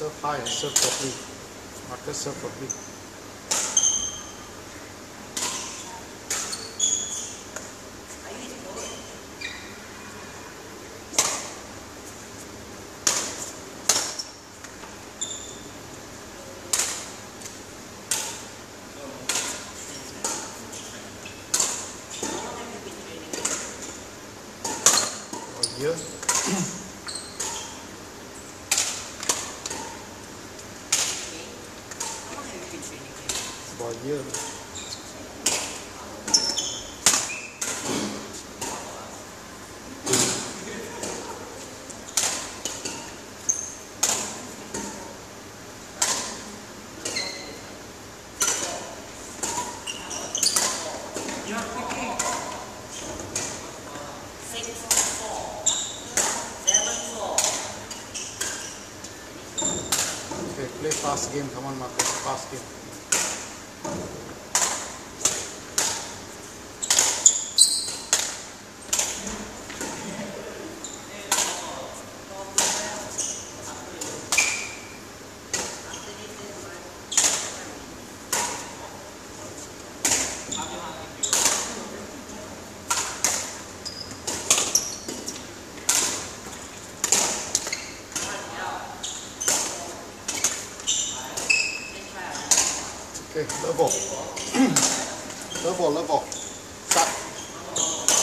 high, serve properly. Marcus serve properly. A About. Okay, play fast game. Come on, Marcus. Fast game. Okay, level. level, level. Start.